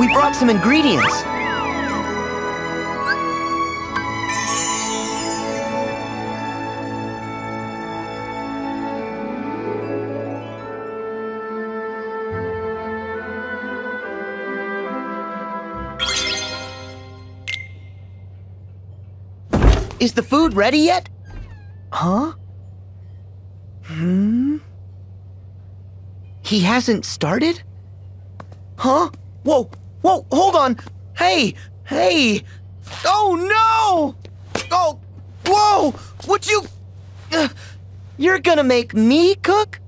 We brought some ingredients. Is the food ready yet? Huh? Hmm? He hasn't started? Huh? Whoa, whoa, hold on! Hey, hey! Oh no! Oh, whoa! Would you. Uh, you're gonna make me cook?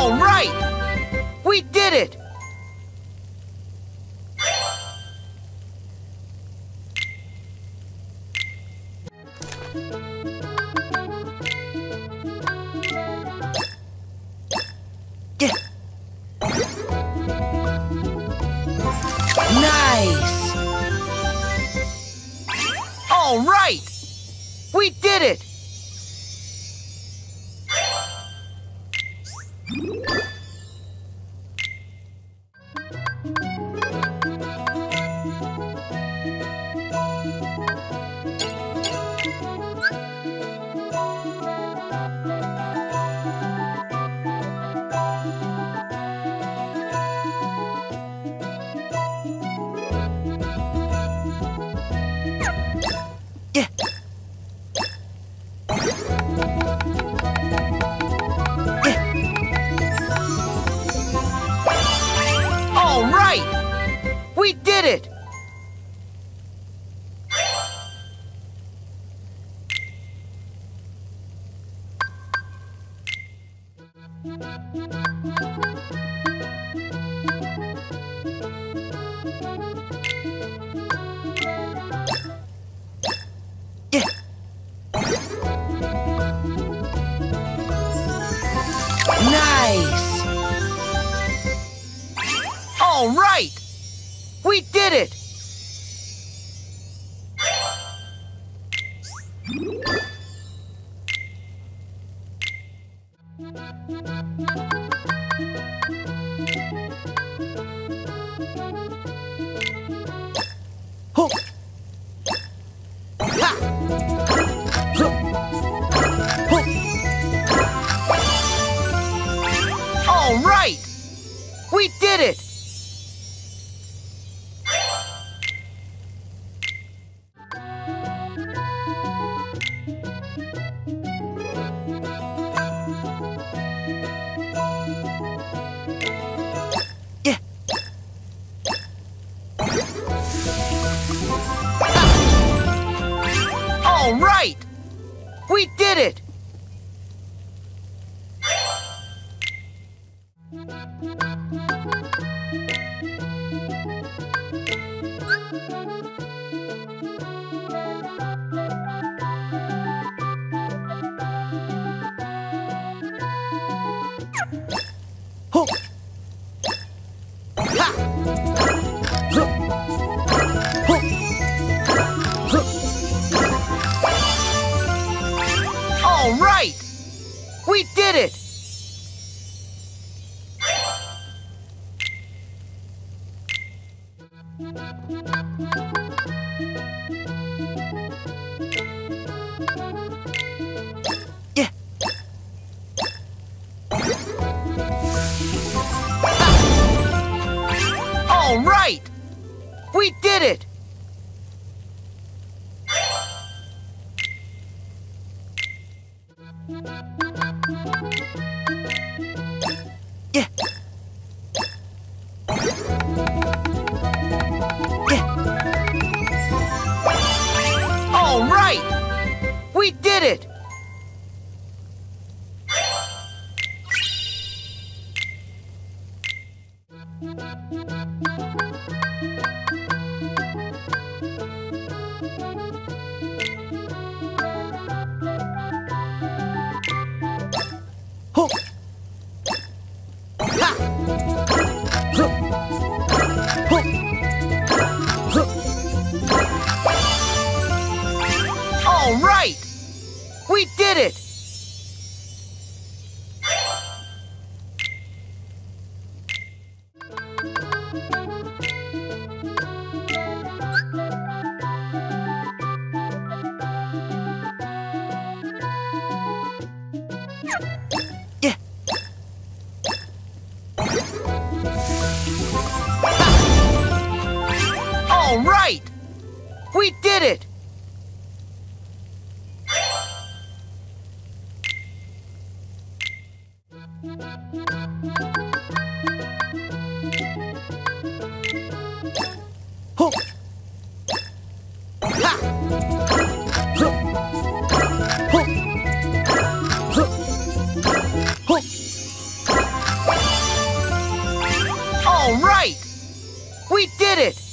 All right! We did it! Did it! All right! We did it! All right! We did it! All right! We did it!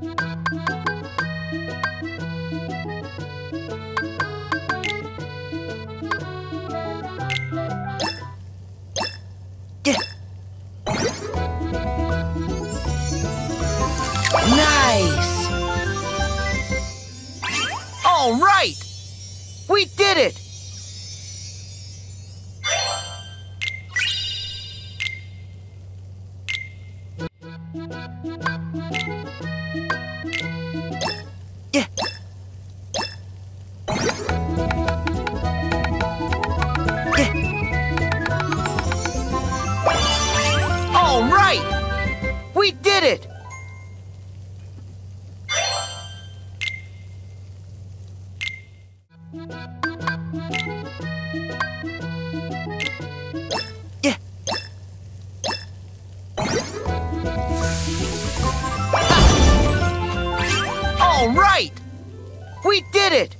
you. All right! We did it!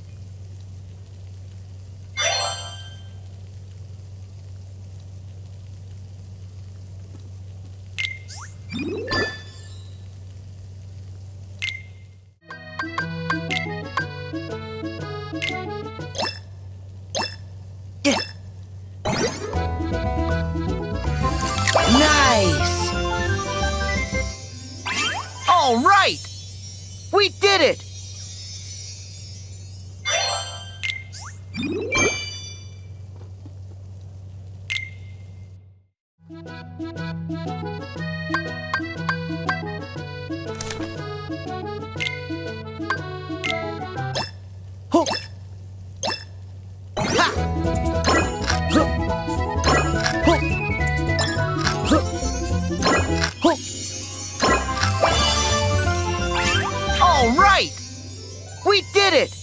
We did it!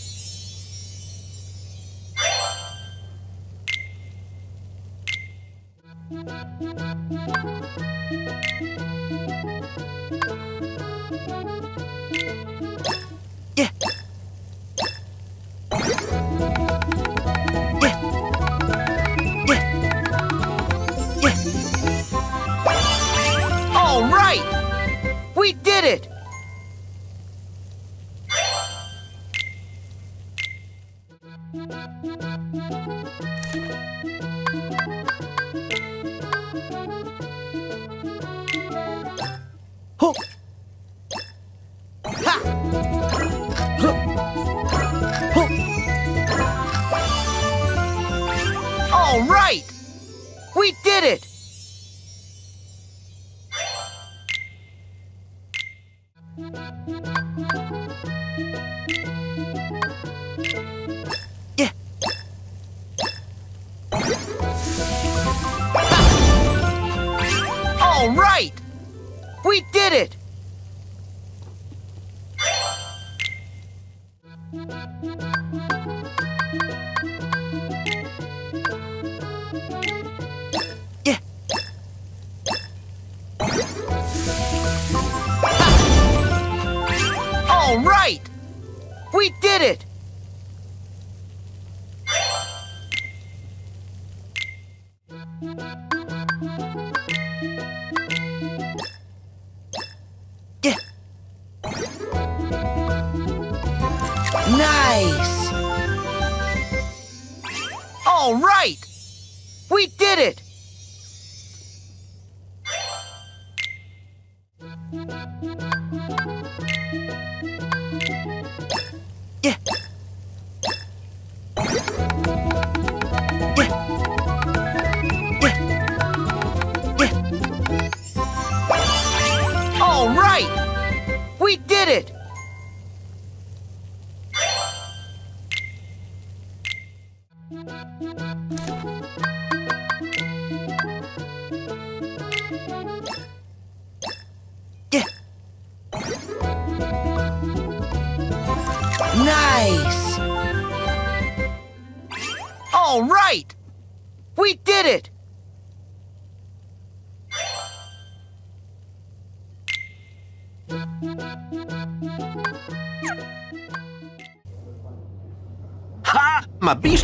Thank you.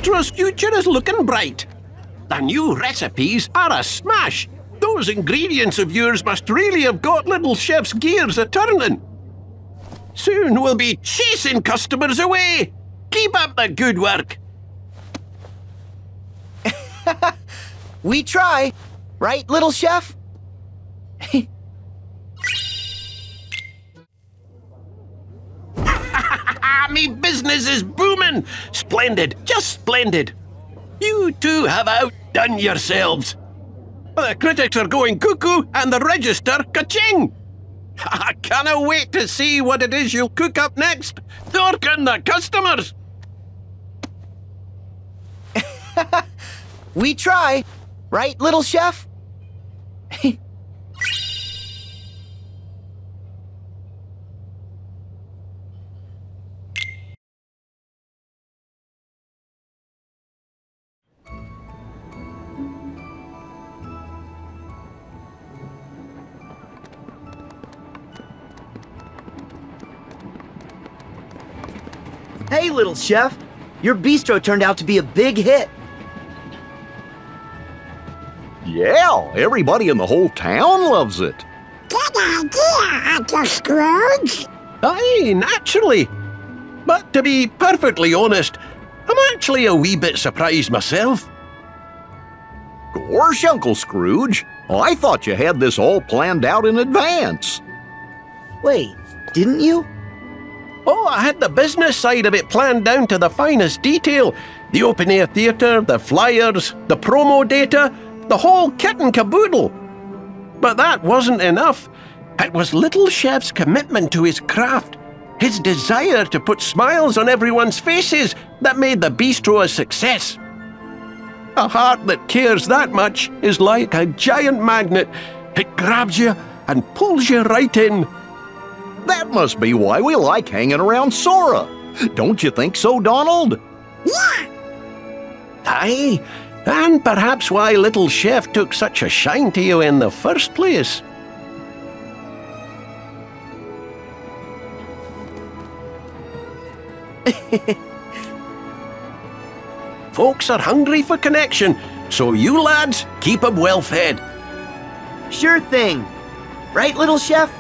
My future is looking bright. The new recipes are a smash. Those ingredients of yours must really have got little chef's gears a turning. Soon we'll be chasing customers away. Keep up the good work. We try, right, little chef? Ah, me business is booming. Splendid, just splendid. You two have outdone yourselves. The critics are going cuckoo and the register ka-ching. I cannot wait to see what it is you'll cook up next. Dorking the customers. We try, right, little chef? Hey, little chef. Your bistro turned out to be a big hit. Yeah, everybody in the whole town loves it. Good idea, Uncle Scrooge. Aye, naturally. But to be perfectly honest, I'm actually a wee bit surprised myself. Gosh, Uncle Scrooge, I thought you had this all planned out in advance. Wait, didn't you? Oh, I had the business side of it planned down to the finest detail. The open air theatre, the flyers, the promo data, the whole kit and caboodle. But that wasn't enough. It was Little Chef's commitment to his craft, his desire to put smiles on everyone's faces that made the bistro a success. A heart that cares that much is like a giant magnet. It grabs you and pulls you right in. That must be why we like hanging around Sora. Don't you think so, Donald? Yeah, Aye, and perhaps why Little Chef took such a shine to you in the first place. Folks are hungry for connection, so you lads keep 'em well fed. Sure thing. Right, little chef?